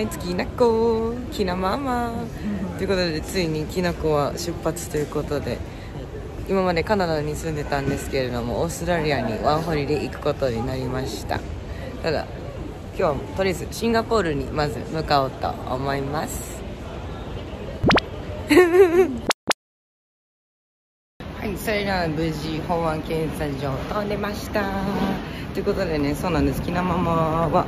いきなこきなママ。ということでついにきなこは出発ということで今までカナダに住んでたんですけれどもオーストラリアにワンホリで行くことになりました。ただ今日はとりあえずシンガポールにまず向かおうと思います。はいそれでは無事保安検査場飛んでました。ということでねそうなんです。きなママは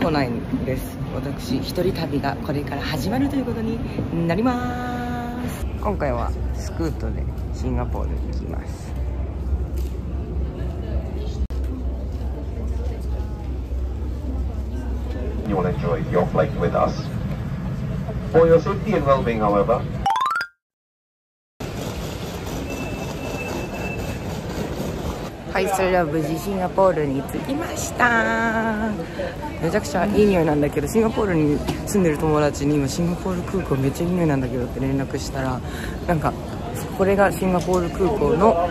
来ないんです私一人旅がこれから始まるということになります今回はスクートでシンガポールに行きます you will enjoy your flight with us. For your safety and well-being, however, はいそれでは無事シンガポールに着きました。めちゃくちゃいい匂いなんだけどシンガポールに住んでる友達に今シンガポール空港めっちゃいい匂いなんだけどって連絡したらなんかこれがシンガポール空港の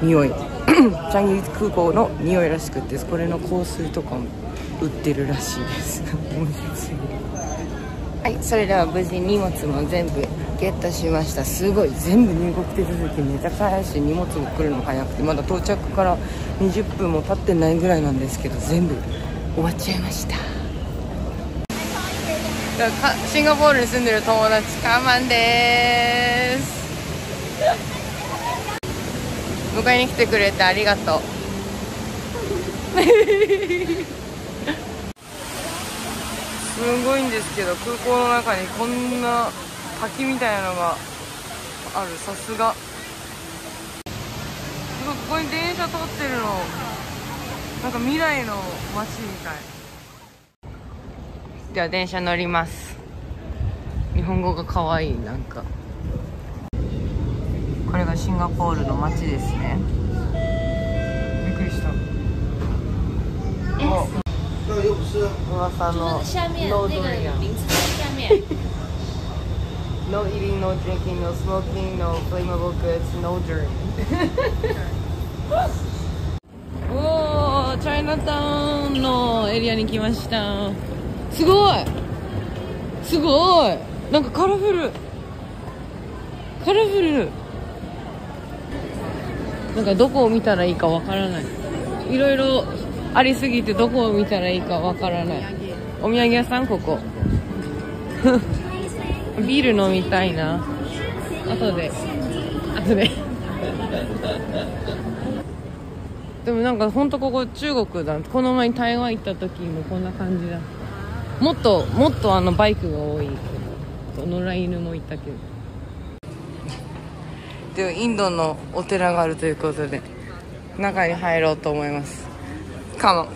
匂い。チャイニーズ空港の匂いらしくてこれの香水とかも売ってるらしいです。面白すぎるはいそれでは無事荷物も全部ゲットしましたすごい全部入国手続きめちゃくちゃ早いし荷物も来るの早くてまだ到着から20分も経ってないぐらいなんですけど全部終わっちゃいましたシンガポールに住んでる友達カーマンです迎えに来てくれてありがとうすごいんですけど空港の中にこんな滝みたいなのがある。さすが。すごいここに電車通ってるの。なんか未来の街みたい。では電車乗ります。日本語が可愛い。なんか。これがシンガポールの街ですね。びっくりした。お噂のノードリアン No eating, no drinking, no smoking, no flammable goods, no drink. おー、チャイナタウンのエリアに来ました。すごいすごいなんかカラフルカラフルなんかどこを見たらいいかわからない。いろいろありすぎてどこを見たらいいかわからない。お土産屋さんここ。ビール飲みたいな。後で。後で。でもなんかほんとここ中国だ。この前台湾行った時もこんな感じだ。もっともっとあのバイクが多いけど。野良犬もいたけど。でインドのお寺があるということで中に入ろうと思います。カモン。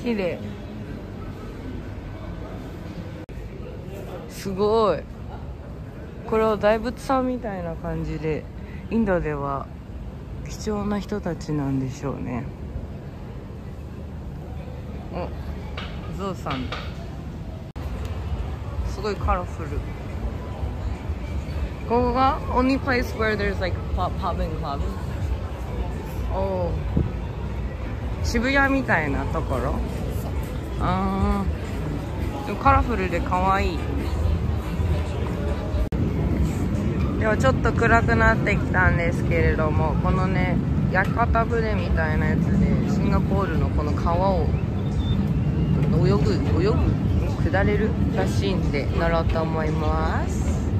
綺麗。すごい。これは大仏さんみたいな感じでインドでは貴重な人たちなんでしょうね。おゾウさん。すごいカラフル。ここが only place where there's like pop popping club お。ー渋谷みたいなところ？ああカラフルで可愛い。ではちょっと暗くなってきたんですけれどもこのね屋形船みたいなやつでシンガポールのこの川を泳ぐ泳ぐ下れるらしいんで乗ろうと思います。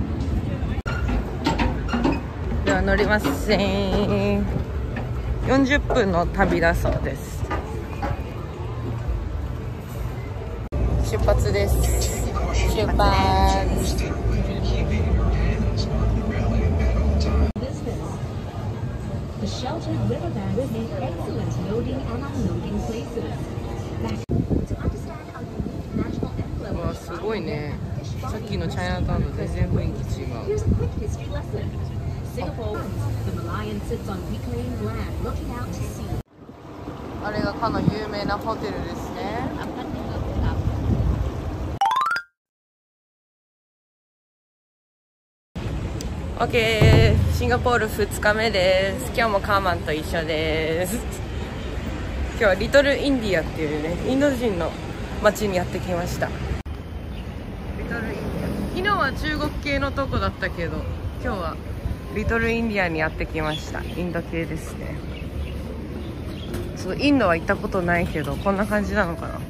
では乗りません。40分の旅だそうです。出発です。出発。Sheltered river banks make excellent loading and unloading places. To understand our unique national う emblem, わすごいねさっきのチャイナタウンと全然雰囲気違う here's a quick history lesson. Singapore, the Malayan sits on reclaimed land looking out to sea. あれがかの有名なホテルですね OK シンガポール2日目です。今日もカーマンと一緒です。今日はリトルインディアっていうねインド人の街にやってきました。リトルインディア。昨日は中国系のとこだったけど今日はリトルインディアにやってきました。インド系ですね。そうインドは行ったことないけどこんな感じなのかな。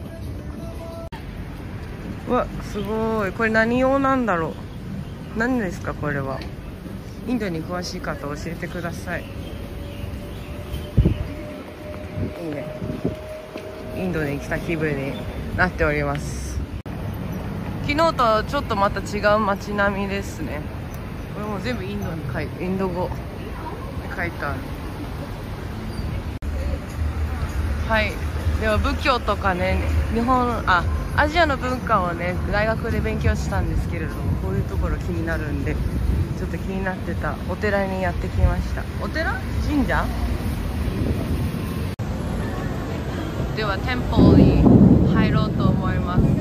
うわすごい。これ何用なんだろう。何ですかこれは。インドに詳しい方教えてください。いいね。インドに来た気分になっております。昨日とはちょっとまた違う街並みですね。これも全部インドに書いインド語。で書いてある。はい。では仏教とかね日本あアジアの文化をね大学で勉強したんですけれどもこういうところ気になるんで。ちょっと気になってたお寺にやってきました。お寺？神社？では店舗に入ろうと思います。すごい。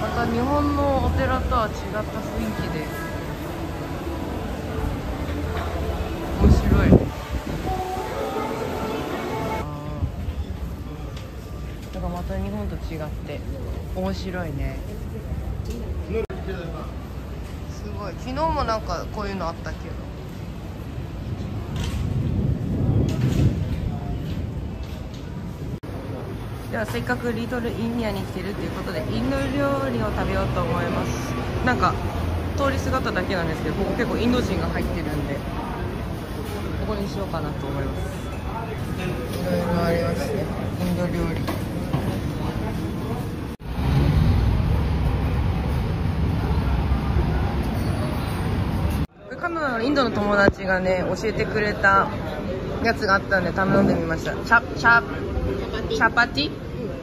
また日本のお寺とは違った雰囲気で。面違って。面白いね。すごい。昨日もなんかこういうのあったけど。ではせっかくリトルインディアに来てるっていうことでインド料理を食べようと思います。なんか通り姿だけなんですけどここ結構インド人が入ってるんでここにしようかなと思います。いろいろありますねインド料理カナダのインドの友達がね教えてくれたやつがあったんで頼んでみました。チャチャチャパティ？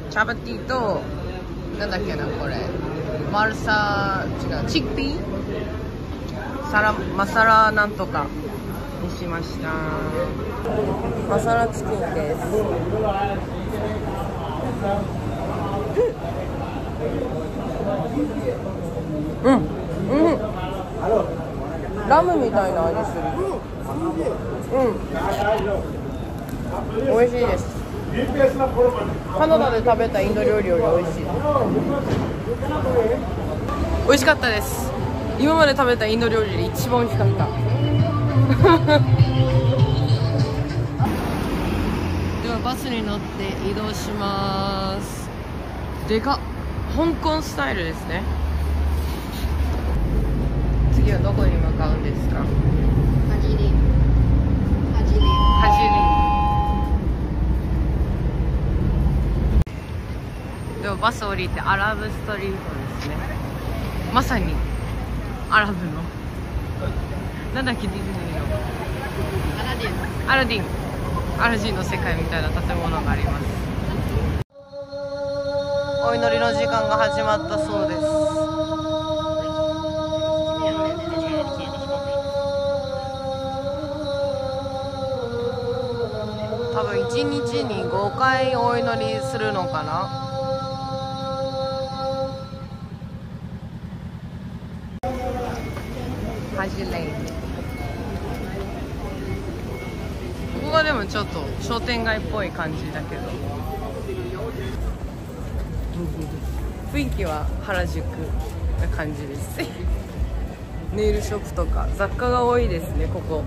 チャパティ？となんだっけなこれ。マルサ違う。チックピー？サラマサラなんとかにしました。マサラチキンです。うん。うんラムみたいな味する。うん。美味しいです。カナダで食べたインド料理より美味しい。美味しかったです。今まで食べたインド料理で一番美味しかった。ではバスに乗って移動します。でかっ。香港スタイルですね。次はどこに？向かうんですか？ハジリハジリハジリでもバス降りてアラブストリートですね。まさに。アラブの。なんだっけディズニーの。アラディン。アラディン。アラジンの世界みたいな建物があります。お祈りの時間が始まったそうです多分1日に5回お祈りするのかな？ここがでもちょっと商店街っぽい感じだけど。雰囲気は原宿な感じです。ネイルショップとか雑貨が多いですねここ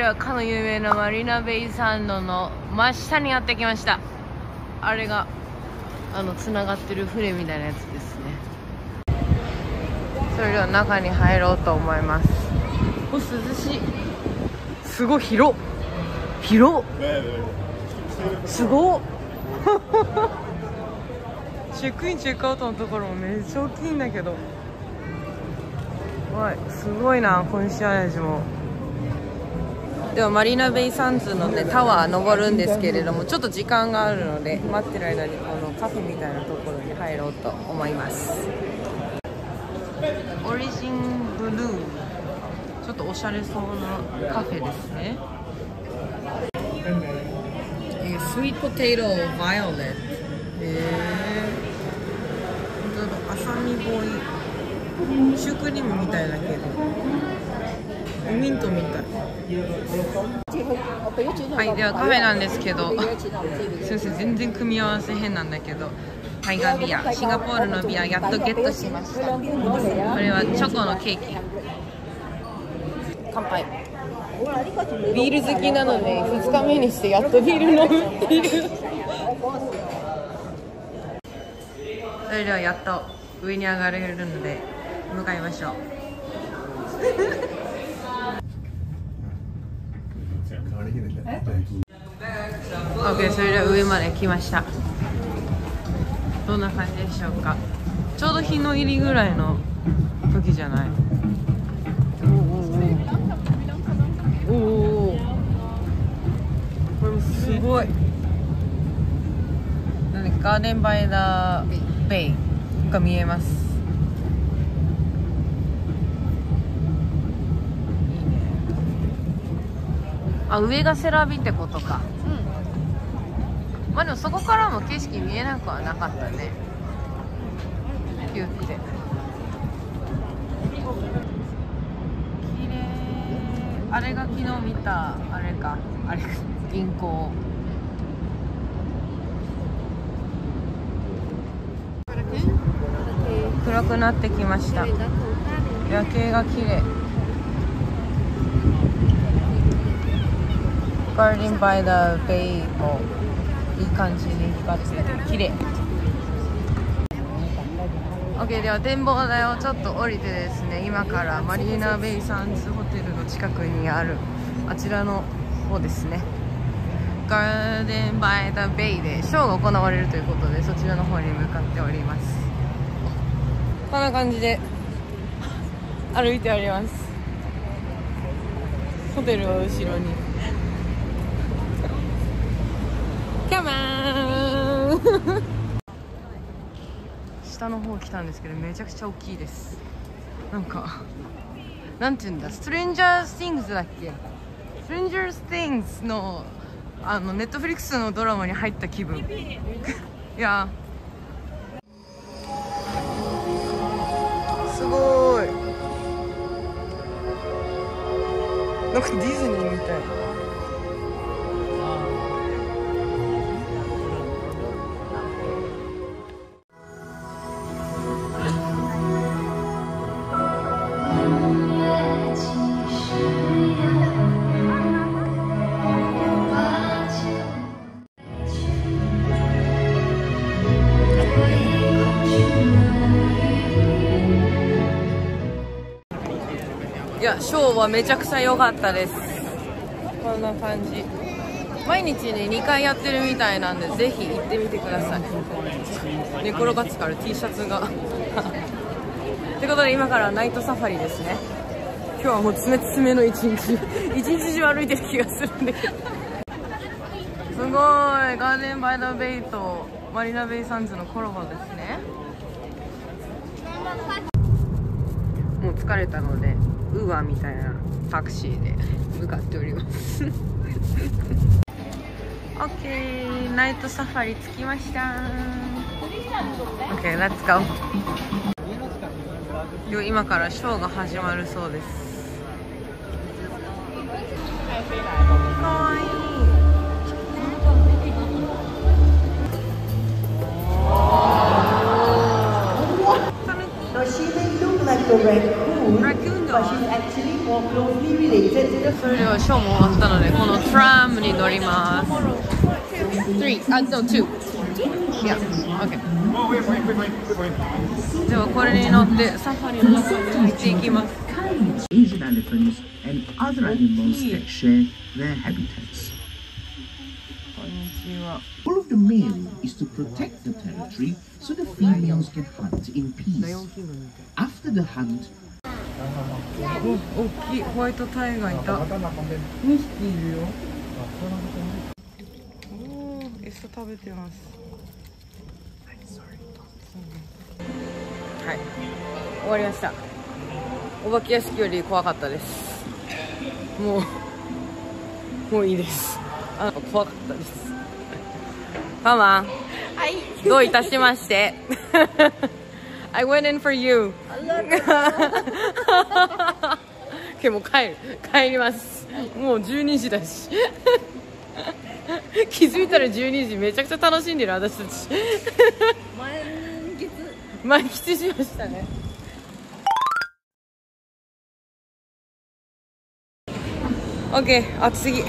それではかの有名なマリーナベイサンドの真下にやってきました。あれがあのつながってる船みたいなやつですね。それでは中に入ろうと思います。お涼しい。すごい広広すごっ。チェックインチェックアウトのところもめっちゃ大きいんだけど。すごいなコンシェアージもではマリーナベイサンズのねタワー登るんですけれどもちょっと時間があるので待ってる間にこのカフェみたいなところに入ろうと思います。オリジンブルー。ちょっとおしゃれそうなカフェですね。スイートポテトバイオレットへえ本当だアサミボーイ。シュークリームみたいだけど。ミントみたいはいではカフェなんですけどすいません全然組み合わせ変なんだけどタイガービアシンガポールのビアやっとゲットしました。これはチョコのケーキ。乾杯。ビール好きなので2日目にしてやっとビール飲むっていうそれではやっと上に上がれるので向かいましょう OK それでは上まで来ました。どんな感じでしょうか。ちょうど日の入りぐらいの時じゃない？おおおおこれもすごい。なんでガーデンバイダーベイが見えます。あ上がセラビってことかまあでもそこからも景色見えなくはなかったね。ピュって綺麗。あれが昨日見たあれか。あれ銀行。暗くなってきました。夜景が綺麗。ガーデンバイダーベイもいい感じに光ってて綺麗。OK では展望台をちょっと降りてですね今からマリーナベイサンズホテルの近くにあるあちらの方ですね。ガーデンバイダベイでショーが行われるということでそちらの方に向かっております。こんな感じで歩いております。ホテルは後ろにカモン 下の方来たんですけどめちゃくちゃ大きいです。なんかなんていうんだ？ストレンジャー・スティングスだっけ？ストレンジャー・スティングスのあのネットフリックスのドラマに入った気分。いや。すごい。なんかディズニーみたい。なショーはめちゃくちゃ良かったです。こんな感じ。毎日ね2回やってるみたいなんでぜひ行ってみてください。寝転がつから T シャツが。ってことで今からナイトサファリですね。今日はもう詰め詰めの一日。一日中歩いてる気がするんだけどすごい。ガーデンバイダーベイとマリナベイサンズのコラボですね。もう疲れたのでウーみたいなタクシーで向かっております。オッケーナイトサファリ着きました。オッケーレッツ今からショーが始まるそうです。かわいい。おー to the それではショーも終わったのでこのトラムに乗ります3あ no 2 yeah OK ではこれに乗ってサファリの中に入っていきます Asian elephants and other animals that share their habitats. All of the male is to protect the territory so the females can hunt in peace. After the hunt, お大きいホワイトタイガーいた2匹いるよおー餌食べてますはい終わりましたお化け屋敷より怖かったですもうもういいですあ怖かったですカマはい。どういたしまして I went in for you. けもう帰る帰ります。もう12時だし。気づいたら12時めちゃくちゃ楽しんでる私たち。満月。満喫しましたね。OK あ次じゃ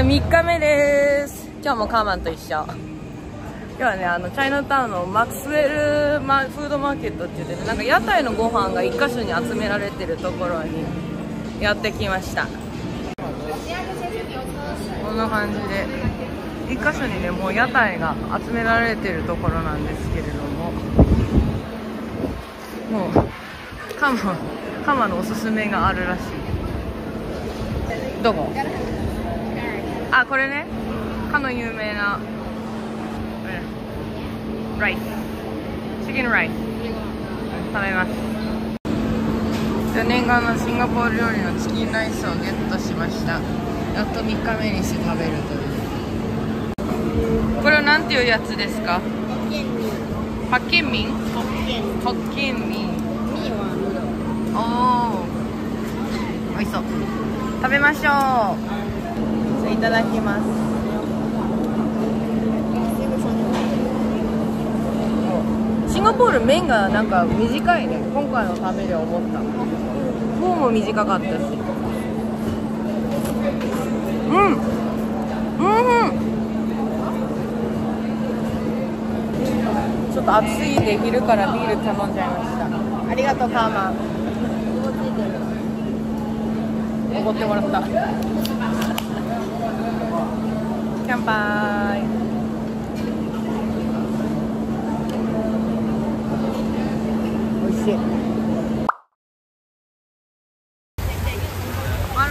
あ3日目です。今日もカーマンと一緒今日はねあのチャイナタウンのマックスウェルマフードマーケットって言ってねなんか屋台のご飯が1箇所に集められてるところにやってきました。こんな感じで1箇所にねもう屋台が集められてるところなんですけれども。もうカマカマのおすすめがあるらしい。どこ？あこれね。かの有名なライスチキンライス食べます。念願のシンガポール料理のチキンライスをゲットしました。やっと3日目にして食べるという。これは何ていうやつですか？パッケンミン？ホッケンミン。おお美味しそう。食べましょう。いただきますンガポール麺がなんか短いね。今回のためで思った。フォーも短かったし。うん。うん。ちょっと暑すぎて昼からビール頼んじゃいました。ありがとうカーマ。ンおごってもらった。乾杯美味しいラ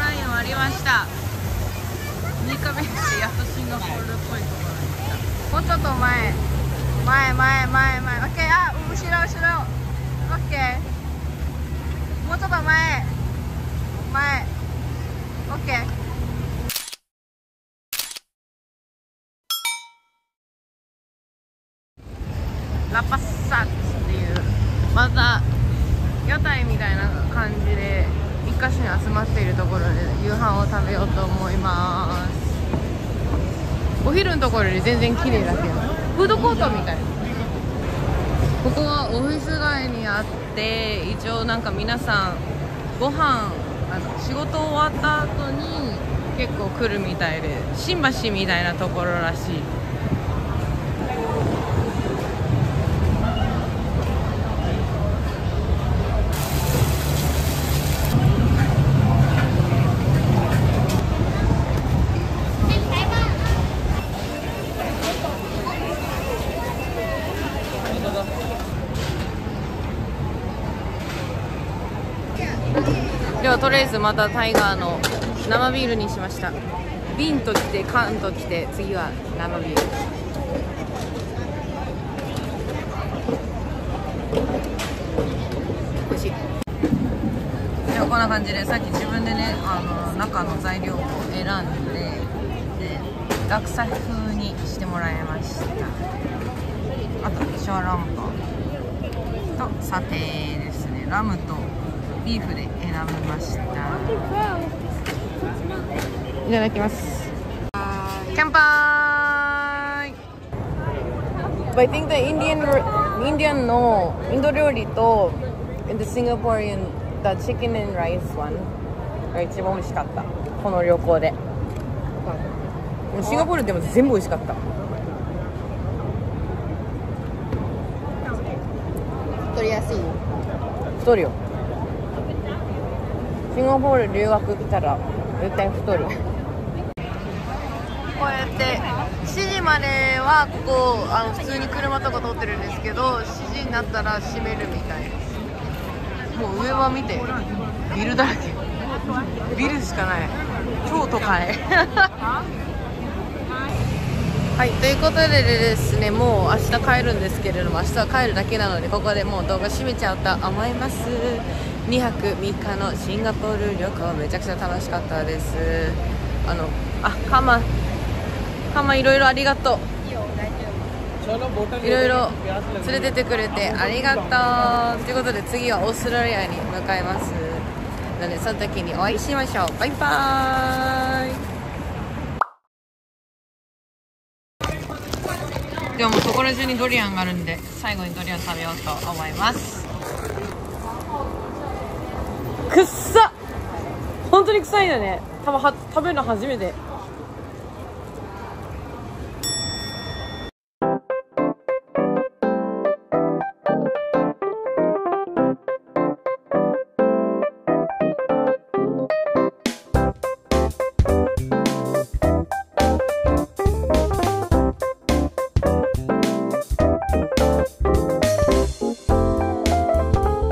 イン終わりました。もうちょっと前。前前前前。オッケーあ後ろ後ろ。オッケーもうちょっと前。前。オッケーラパッサまた屋台みたいな感じで一箇所に集まっているところで夕飯を食べようと思います。お昼のところより全然綺麗だけどフードコートみたい。ここはオフィス街にあって一応なんか皆さんご飯あの仕事終わった後に結構来るみたいで新橋みたいなところらしい。りあえずまたタイガーの生ビールにしました。瓶ときて缶ときて次は生ビール。美味しい。ではこんな感じでさっき自分でねあの中の材料を選んでで学祭風にしてもらいました。あと小籠包とサテですね。ラムとビーフで選びました。いただきます。乾杯。But I think the Indian Indian のインド料理と the Singaporean the chicken and rice one が一番美味しかった。この旅行で。シンガポールでも全部美味しかった。取りやすい。よ。太るよシンガポール留学来たら絶対太る。こうやって7時まではここあの普通に車とか通ってるんですけど7時になったら閉めるみたいです。もう上は見てビルだらけ。ビルしかない。超都会。はいということでですねもう明日帰るんですけれども明日は帰るだけなのでここでもう動画閉めちゃうと思います。2泊3日のシンガポール旅行めちゃくちゃ楽しかったです。あのあカマカマいろいろありがとう。いろいろ連れてってくれてありがとう。ということで次はオーストラリアに向かいます。なのでその時にお会いしましょう。バイバーイ。でももうそこら中にドリアンがあるんで最後にドリアン食べようと思いますくっさ。本当に臭いんだね。多分は食べるの初めて。